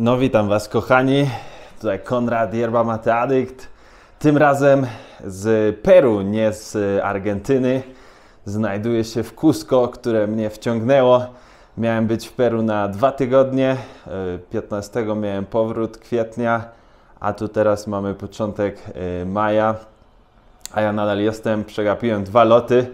No witam Was kochani, tutaj Konrad Yerba Mate Addict. Tym razem z Peru, nie z Argentyny. Znajduję się w Cusco, które mnie wciągnęło. Miałem być w Peru na dwa tygodnie. 15 miałem powrót kwietnia, a tu teraz mamy początek y, maja. A ja nadal jestem, przegapiłem dwa loty.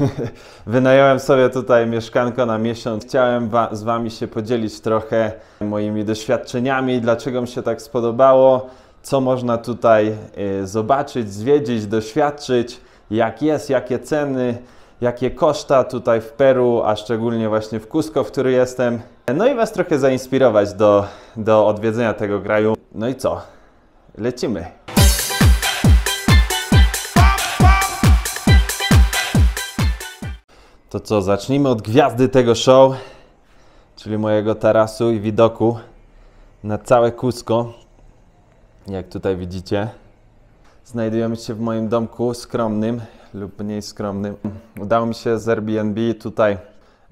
Wynająłem sobie tutaj mieszkanko na miesiąc. Chciałem wa z Wami się podzielić trochę moimi doświadczeniami, dlaczego mi się tak spodobało, co można tutaj y, zobaczyć, zwiedzić, doświadczyć, jak jest, jakie ceny, jakie koszta tutaj w Peru, a szczególnie właśnie w Cusco, w którym jestem. No i Was trochę zainspirować do, do odwiedzenia tego kraju. No i co? Lecimy. To co, zacznijmy od gwiazdy tego show, czyli mojego tarasu i widoku na całe Cusco. Jak tutaj widzicie, znajdujemy się w moim domku skromnym lub mniej skromnym. Udało mi się z Airbnb tutaj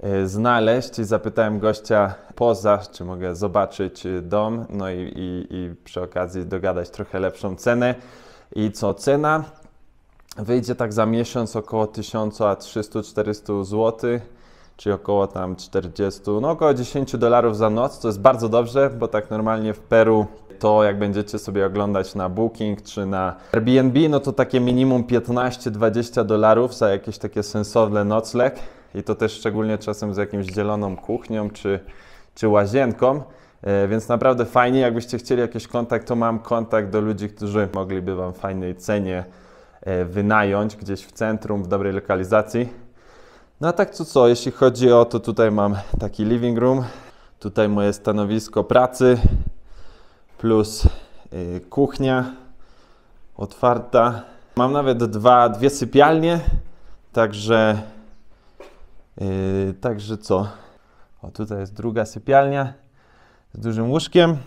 y, znaleźć i zapytałem gościa poza, czy mogę zobaczyć dom, no i, i, i przy okazji dogadać trochę lepszą cenę. I co, cena wyjdzie tak za miesiąc około 1300-400 zł, czyli około tam 40, no około 10 dolarów za noc, to jest bardzo dobrze, bo tak normalnie w Peru to jak będziecie sobie oglądać na Booking czy na Airbnb, no to takie minimum 15-20 dolarów za jakieś takie sensowne nocleg i to też szczególnie czasem z jakimś zieloną kuchnią czy, czy łazienką. E, więc naprawdę fajnie, jakbyście chcieli jakiś kontakt, to mam kontakt do ludzi, którzy mogliby Wam fajnej cenie wynająć gdzieś w centrum, w dobrej lokalizacji. No a tak co co, jeśli chodzi o to, tutaj mam taki living room, tutaj moje stanowisko pracy, plus y, kuchnia otwarta. Mam nawet dwa, dwie sypialnie, także, yy, także co? O, tutaj jest druga sypialnia z dużym łóżkiem.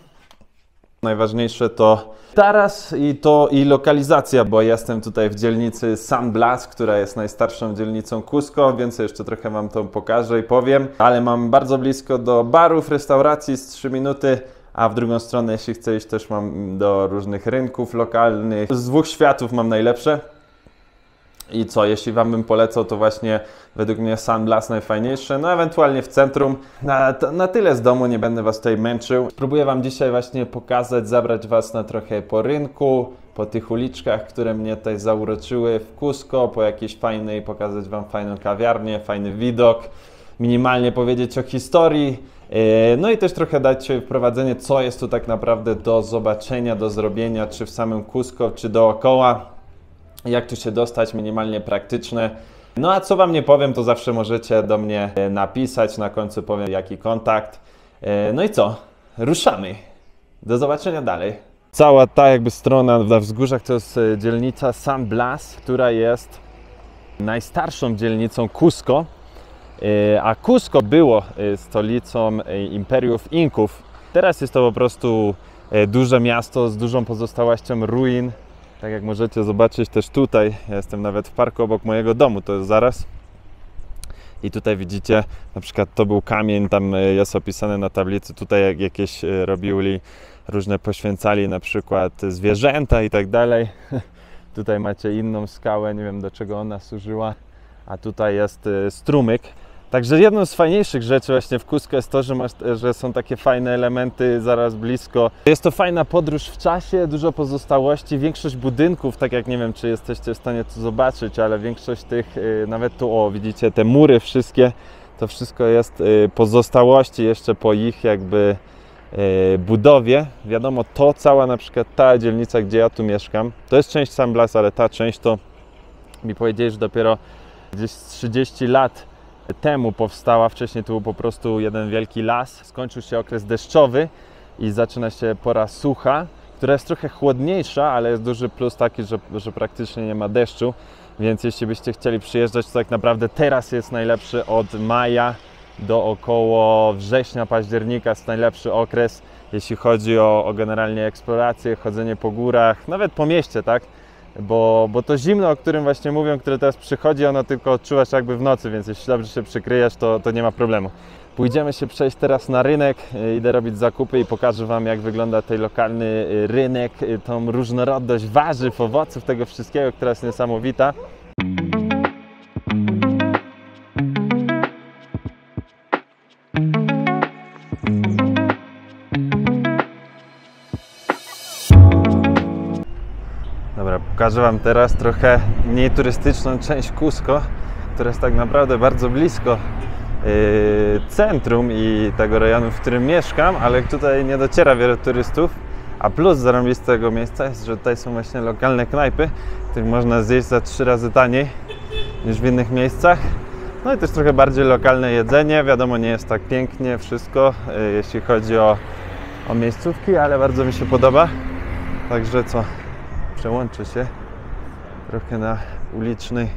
Najważniejsze to taras i to i lokalizacja, bo jestem tutaj w dzielnicy San Blas, która jest najstarszą dzielnicą Cusco, więc jeszcze trochę Wam to pokażę i powiem. Ale mam bardzo blisko do barów, restauracji z 3 minuty a w drugą stronę, jeśli iść, też mam do różnych rynków lokalnych. Z dwóch światów mam najlepsze. I co, jeśli Wam bym polecał, to właśnie według mnie Sun Blast najfajniejsze, no ewentualnie w centrum. Na, na tyle z domu, nie będę Was tutaj męczył. Spróbuję Wam dzisiaj właśnie pokazać, zabrać Was na trochę po rynku, po tych uliczkach, które mnie tutaj zauroczyły w Cusco, po jakiejś fajnej, pokazać Wam fajną kawiarnię, fajny widok, minimalnie powiedzieć o historii, E, no i też trochę dać wprowadzenie, co jest tu tak naprawdę do zobaczenia, do zrobienia, czy w samym Cusco, czy dookoła, jak tu się dostać, minimalnie praktyczne. No a co Wam nie powiem, to zawsze możecie do mnie e, napisać, na końcu powiem jaki kontakt. E, no i co? Ruszamy. Do zobaczenia dalej. Cała ta jakby strona na wzgórzach to jest dzielnica San Blas, która jest najstarszą dzielnicą Cusco. E, a Cusco było e, stolicą e, imperiów Inków. Teraz jest to po prostu duże miasto z dużą pozostałością ruin. Tak jak możecie zobaczyć też tutaj, ja jestem nawet w parku obok mojego domu, to jest zaraz. I tutaj widzicie, na przykład to był kamień, tam jest opisane na tablicy, tutaj jak jakieś robili, różne poświęcali na przykład zwierzęta i tak dalej. Tutaj macie inną skałę, nie wiem do czego ona służyła, a tutaj jest strumyk. Także jedną z fajniejszych rzeczy właśnie w Cusco jest to, że, masz, że są takie fajne elementy zaraz blisko. Jest to fajna podróż w czasie, dużo pozostałości, większość budynków, tak jak nie wiem, czy jesteście w stanie to zobaczyć, ale większość tych, y, nawet tu, o widzicie, te mury wszystkie, to wszystko jest y, pozostałości jeszcze po ich jakby y, budowie. Wiadomo, to cała na przykład ta dzielnica, gdzie ja tu mieszkam, to jest część San Blas, ale ta część to mi powiedzieli, że dopiero gdzieś 30 lat temu powstała. Wcześniej to był po prostu jeden wielki las. Skończył się okres deszczowy i zaczyna się pora sucha, która jest trochę chłodniejsza, ale jest duży plus taki, że, że praktycznie nie ma deszczu. Więc jeśli byście chcieli przyjeżdżać, to tak naprawdę teraz jest najlepszy od maja do około września, października jest najlepszy okres, jeśli chodzi o, o generalnie eksplorację, chodzenie po górach, nawet po mieście, tak? Bo, bo to zimno, o którym właśnie mówią, które teraz przychodzi, ono tylko odczuwasz jakby w nocy, więc jeśli dobrze się przykryjesz, to, to nie ma problemu. Pójdziemy się przejść teraz na rynek, y, idę robić zakupy i pokażę Wam jak wygląda ten lokalny y, rynek, y, tą różnorodność warzyw, owoców, tego wszystkiego, która jest niesamowita. Pokażę Wam teraz trochę mniej turystyczną część Cusco, która jest tak naprawdę bardzo blisko yy, centrum i tego rejonu, w którym mieszkam, ale tutaj nie dociera wiele turystów. A plus zarąbistego miejsca jest, że tutaj są właśnie lokalne knajpy, których można zjeść za trzy razy taniej niż w innych miejscach. No i też trochę bardziej lokalne jedzenie. Wiadomo, nie jest tak pięknie wszystko, yy, jeśli chodzi o, o miejscówki, ale bardzo mi się podoba. Także co, przełączę się trochę na uliczny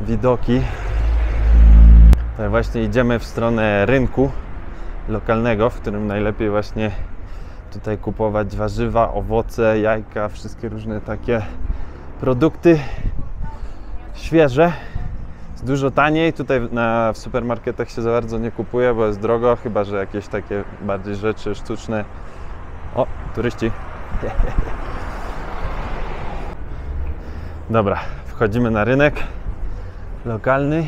widoki. Tutaj właśnie idziemy w stronę rynku lokalnego, w którym najlepiej właśnie tutaj kupować warzywa, owoce, jajka, wszystkie różne takie produkty świeże. Jest dużo taniej. Tutaj na, w supermarketach się za bardzo nie kupuje, bo jest drogo, chyba że jakieś takie bardziej rzeczy sztuczne. O, turyści. Dobra, wchodzimy na rynek lokalny.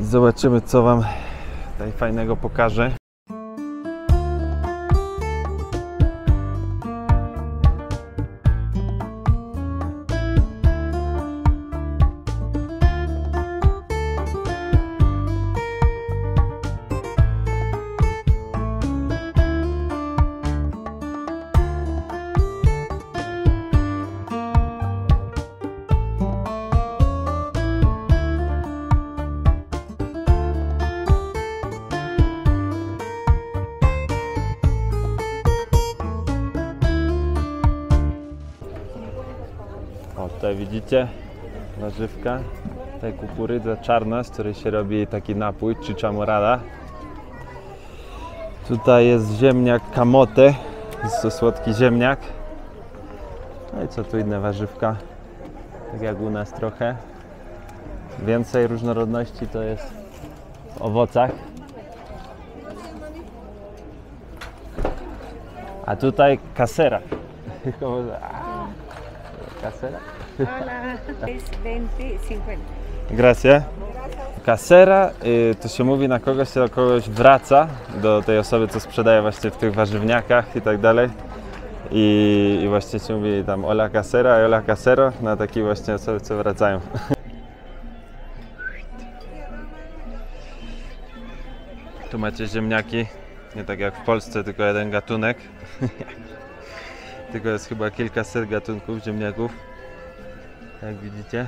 I Zobaczymy, co Wam tutaj fajnego pokażę. Widzicie warzywka. Tutaj kukurydza czarna, z której się robi taki napój, chicha morada. Tutaj jest ziemniak kamote, jest to słodki ziemniak. No i co tu inne warzywka, tak jak u nas trochę. Więcej różnorodności to jest w owocach. A tutaj kasera. Kasera? Hola, es 20, 50. Gracias. Kasera y, to się mówi na kogoś, kto kogoś wraca, do tej osoby, co sprzedaje właśnie w tych warzywniakach i tak dalej. I, i właśnie się mówi tam hola casera, hola casero, na takie właśnie osoby, co wracają. Tu macie ziemniaki, nie tak jak w Polsce, tylko jeden gatunek. tylko jest chyba kilkaset gatunków ziemniaków, jak widzicie.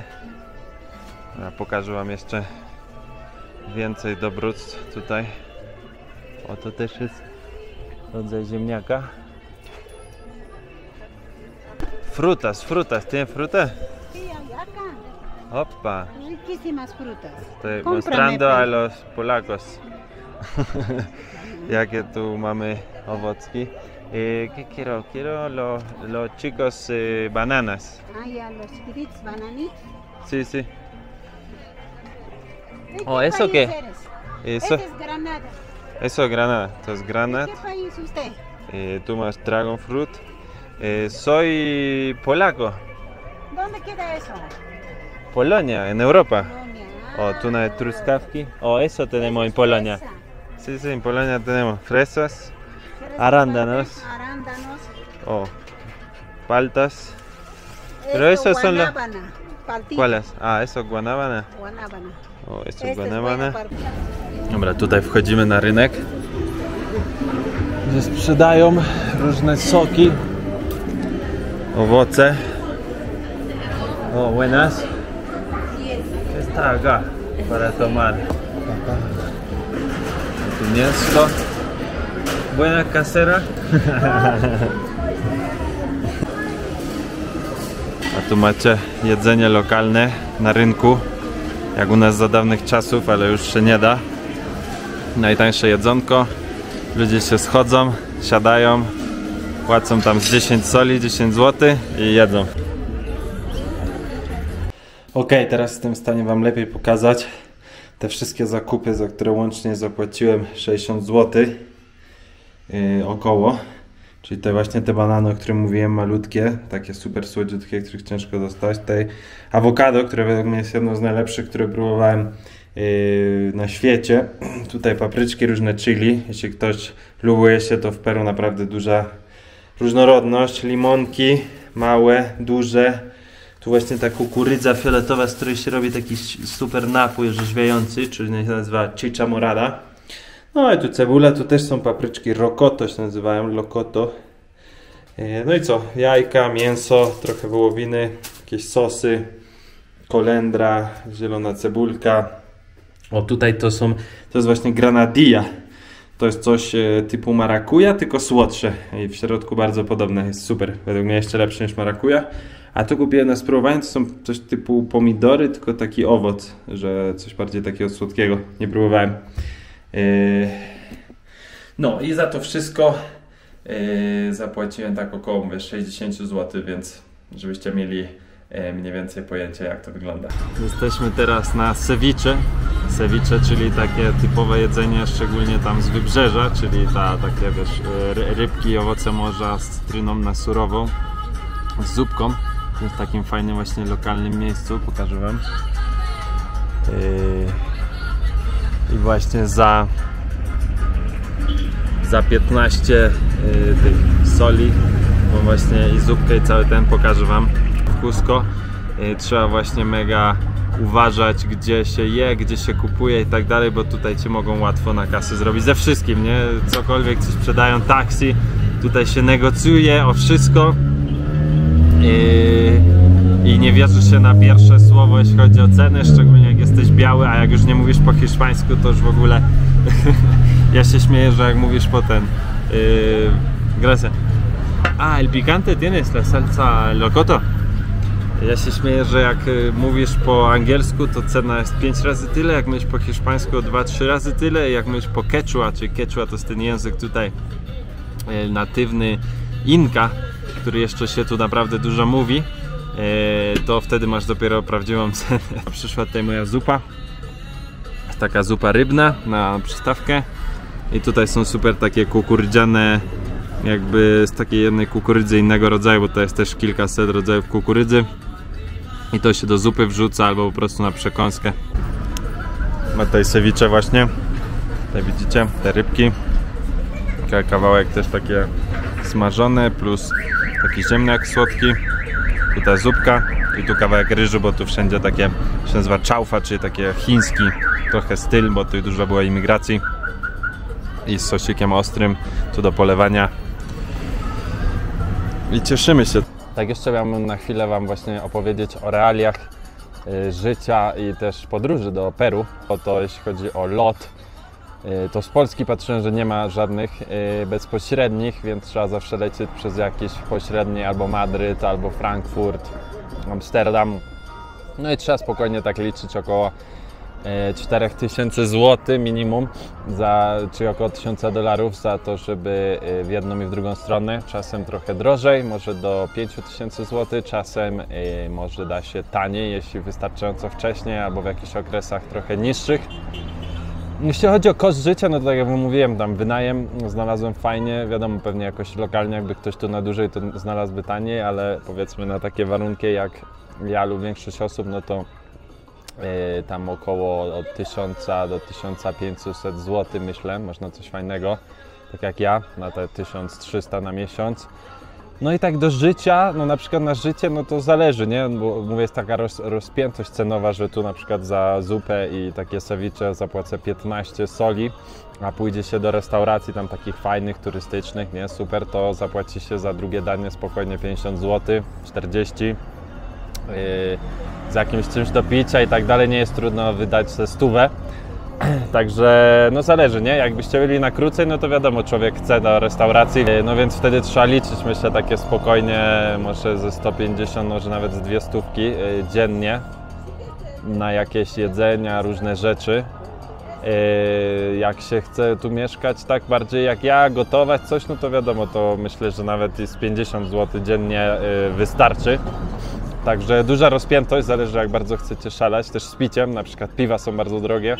Ja pokażę Wam jeszcze więcej dobróctw tutaj. O, to też jest rodzaj ziemniaka. Frutas, frutas, ¿tiene fruta? Sí, acá. Opa, Riquísimas frutas. estoy Cómprame, mostrando a los polacos. Jakie tu mamy owocki. Eh, ¿Qué quiero? Quiero los, los chicos eh, bananas. Ah, ya, los chiquititos, bananitos. Sí, sí. ¿De Oh, ¿eso qué? eres? Eso, Este es Granada. eso es granada. Esto es ¿De qué país usted? Eh, tú más dragon fruit. Eh, soy polaco. ¿Dónde queda eso? Polonia, en Europa. Polonia. O tuna de Ah, truskawki. O eso tenemos en Polonia. fresa. Sí, sí, en Polonia tenemos fresas, ¿Quieres Arándanos. Arándanos. o paltas. Pero Esto, esos son paltito. ¿Cuáles? A, eso guanábana. Guanábana. O, eso es Este es guanábana. Dobra, tutaj wchodzimy na rynek, gdzie sprzedają różne soki, owoce. O, buenas. Está acá para tomar. Tu mięsko. Buena casera. A tu macie jedzenie lokalne na rynku, jak u nas za dawnych czasów, ale już się nie da. Najtańsze jedzonko. Ludzie się schodzą, siadają, Płacą tam z 10 soli, 10 zł i jedzą. Ok, teraz jestem w stanie Wam lepiej pokazać te wszystkie zakupy, za które łącznie zapłaciłem 60 zł około. Czyli te właśnie te banany, o których mówiłem, malutkie, takie super słodziutkie, których ciężko dostać. Tej awokado, które według mnie jest jedną z najlepszych, które próbowałem yy, na świecie. Tutaj papryczki, różne chili. Jeśli ktoś lubuje się, to w Peru naprawdę duża różnorodność. Limonki, małe, duże. Tu właśnie ta kukurydza fioletowa, z której się robi taki super napój orzeźwiający, czyli się nazywa chicha morada. No i tu cebula, tu też są papryczki rokoto się nazywają, lokoto. E, No i co? Jajka, mięso, trochę wołowiny, jakieś sosy, kolendra, zielona cebulka. O tutaj to są, to jest właśnie granadilla. To jest coś e, typu marakuja, tylko słodsze i w środku bardzo podobne. Jest super, według mnie jeszcze lepsze niż marakuja. A tu kupiłem na spróbowanie, to są coś typu pomidory, tylko taki owoc, że coś bardziej takiego słodkiego. Nie próbowałem. Yy, No i za to wszystko yy, zapłaciłem tak około mówię, 60 zł, więc żebyście mieli yy, mniej więcej pojęcie jak to wygląda. Jesteśmy teraz na ceviche. Ceviche, czyli takie typowe jedzenie, szczególnie tam z wybrzeża, czyli ta takie wiesz, ry- rybki owoce morza z cytryną na surową, z zupką. W takim fajnym właśnie lokalnym miejscu, pokażę wam. Yy, i właśnie za za 15 y, tych soli bo właśnie i zupkę i cały ten pokażę wam w Cusco y, trzeba właśnie mega uważać gdzie się je, gdzie się kupuje i tak dalej, bo tutaj cię mogą łatwo na kasy zrobić. Ze wszystkim, nie? Cokolwiek ci sprzedają, taksi, tutaj się negocjuje o wszystko. I, i nie wierzy się na pierwsze słowo, jeśli chodzi o ceny, szczególnie jak jesteś biały, a jak już nie mówisz po hiszpańsku, to już w ogóle ja się śmieję, że jak mówisz po ten yy, gracias. Ah, el picante tienes, la salsa locoto. Ja się śmieję, że jak y, mówisz po angielsku, to cena jest 5 razy tyle, jak mówisz po hiszpańsku 2-3 razy tyle, jak mówisz po quechua, czy quechua to jest ten język tutaj y, natywny Inka, który jeszcze się tu naprawdę dużo mówi, to wtedy masz dopiero prawdziwą cenę. Przyszła tutaj moja zupa, taka zupa rybna na przystawkę. I tutaj są super takie kukurydziane jakby z takiej jednej kukurydzy innego rodzaju, bo to jest też kilkaset rodzajów kukurydzy. I to się do zupy wrzuca albo po prostu na przekąskę. Ma tutaj ceviche właśnie, tutaj widzicie te rybki, Ka- kawałek też takie smażone plus taki ziemniak słodki, tu ta zupka i tu kawałek ryżu, bo tu wszędzie takie się nazywa czaufa, czyli takie chiński trochę styl, bo tu dużo było imigracji i z sosikiem ostrym tu do polewania i cieszymy się. Tak jeszcze miałbym na chwilę Wam właśnie opowiedzieć o realiach y, życia i też podróży do Peru. Oto jeśli chodzi o lot, to z Polski patrzyłem, że nie ma żadnych y, bezpośrednich, więc trzeba zawsze lecieć przez jakieś pośrednie albo Madryt, albo Frankfurt, Amsterdam. No i trzeba spokojnie tak liczyć około e, 4000 zł minimum, za, czyli około 1000 dolarów za to, żeby e, w jedną i w drugą stronę. Czasem trochę drożej, może do 5000 zł, czasem e, może da się taniej, jeśli wystarczająco wcześniej, albo w jakichś okresach trochę niższych. Jeśli chodzi o koszt życia, no to tak jak mówiłem, tam wynajem znalazłem fajnie, wiadomo, pewnie jakoś lokalnie, jakby ktoś tu na dłużej, to znalazłby taniej, ale powiedzmy na takie warunki jak ja lub większość osób, no to Yy, tam około od 1000 do 1500 zł myślę, można coś fajnego, tak jak ja, na te 1300 na miesiąc. No i tak do życia, no na przykład na życie, no to zależy, nie? Bo mówię, jest taka roz, rozpiętość cenowa, że tu na przykład za zupę i takie ceviche zapłacę 15 soli, a pójdzie się do restauracji tam takich fajnych, turystycznych, nie? Super, to zapłaci się za drugie danie spokojnie 50 zł, 40 yy, z jakimś czymś do picia i tak dalej, nie jest trudno wydać ze stówę. Także no zależy, nie? Jakbyście byli na krócej, no to wiadomo, człowiek chce do restauracji, no więc wtedy trzeba liczyć, myślę, takie spokojnie, może ze 150, może nawet z dwie stówki y, dziennie na jakieś jedzenia, różne rzeczy. Yy, Jak się chce tu mieszkać tak bardziej jak ja, gotować coś, no to wiadomo, to myślę, że nawet z 50 zł dziennie yy, wystarczy. Także duża rozpiętość, zależy jak bardzo chcecie szalać, też z piciem, na przykład piwa są bardzo drogie,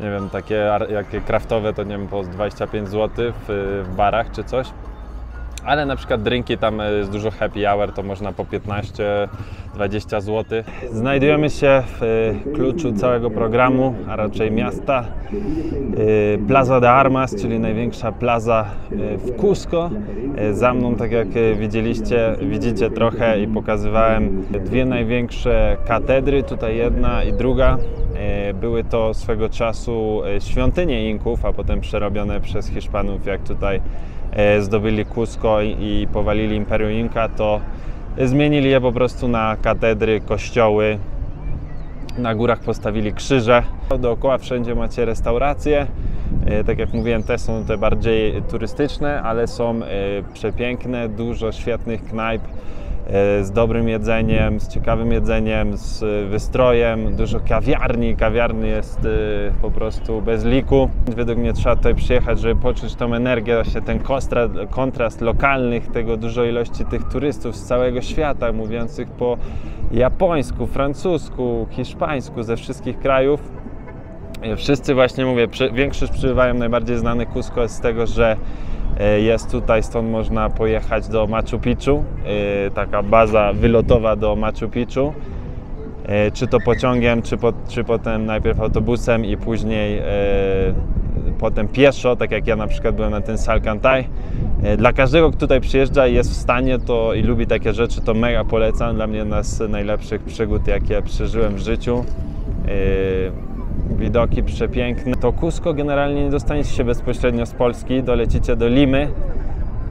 nie wiem, takie jakie kraftowe to nie wiem, po 25 zł w, w barach czy coś. Ale na przykład drinki tam jest dużo happy hour, to można po 15-20 zł. Znajdujemy się w e, kluczu całego programu, a raczej miasta. E, Plaza de Armas, czyli największa plaza e, w Cusco. Za mną, tak jak widzieliście, widzicie trochę i pokazywałem dwie największe katedry, tutaj jedna i druga. Były to swego czasu świątynie Inków, a potem przerobione przez Hiszpanów, jak tutaj zdobyli Cusco i powalili Imperium Inka, to zmienili je po prostu na katedry, kościoły. Na górach postawili krzyże. Dookoła wszędzie macie restauracje. E, Tak jak mówiłem, te są te bardziej turystyczne, ale są e, przepiękne, dużo świetnych knajp e, z dobrym jedzeniem, z ciekawym jedzeniem, z e, wystrojem, dużo kawiarni. Kawiarni jest e, po prostu bez liku. Według mnie trzeba tutaj przyjechać, żeby poczuć tą energię, właśnie ten kontrast, kontrast lokalnych, tego dużo ilości tych turystów z całego świata, mówiących po japońsku, francusku, hiszpańsku, ze wszystkich krajów. E, Wszyscy właśnie mówię, większość przybywają najbardziej znany Cusco jest z tego, że e, jest tutaj, stąd można pojechać do Machu Picchu, e, taka baza wylotowa do Machu Picchu, E, czy to pociągiem, czy, po, czy potem najpierw autobusem i później e, potem pieszo, tak jak ja na przykład byłem na tym Salcantay. E, Dla każdego, kto tutaj przyjeżdża i jest w stanie to i lubi takie rzeczy, to mega polecam. Dla mnie jedna z najlepszych przygód, jakie przeżyłem w życiu. Widoki przepiękne. To Cusco generalnie nie dostaniecie się bezpośrednio z Polski, dolecicie do Limy,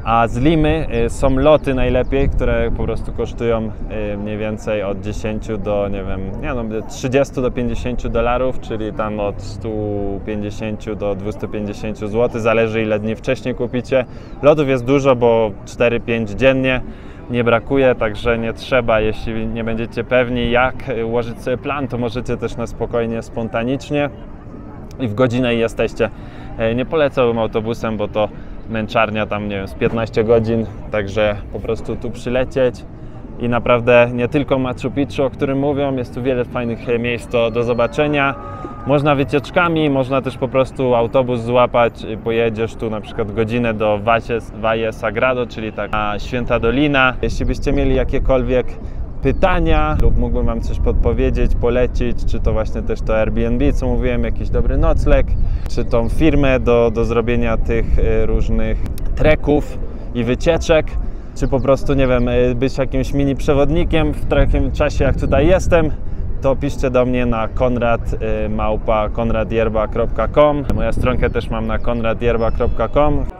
a z Limy y, są loty najlepiej, które po prostu kosztują y, mniej więcej od 10 do, nie wiem, nie no, 30 do 50 dolarów, czyli tam od 150 do 250 zł, zależy ile dni wcześniej kupicie. Lotów jest dużo, bo 4-5 dziennie nie brakuje, także nie trzeba, jeśli nie będziecie pewni jak ułożyć sobie plan, to możecie też na spokojnie, spontanicznie i w godzinę jesteście. E, Nie polecałbym autobusem, bo to męczarnia tam, nie wiem, z 15 godzin, także po prostu tu przylecieć i naprawdę nie tylko Machu Picchu, o którym mówią, jest tu wiele fajnych e, miejsc do, zobaczenia. Można wycieczkami, można też po prostu autobus złapać, pojedziesz tu na przykład godzinę do Valle, Sagrado, czyli taka święta dolina. Jeśli byście mieli jakiekolwiek pytania lub mógłbym Wam coś podpowiedzieć, polecić, czy to właśnie też to Airbnb, co mówiłem, jakiś dobry nocleg, czy tą firmę do, do zrobienia tych e, różnych treków i wycieczek, czy po prostu, nie wiem, e, być jakimś mini przewodnikiem w takim czasie, jak tutaj jestem, to piszcie do mnie na konrad e, małpa konradjerba.com. Moją stronkę też mam na konradjerba.com.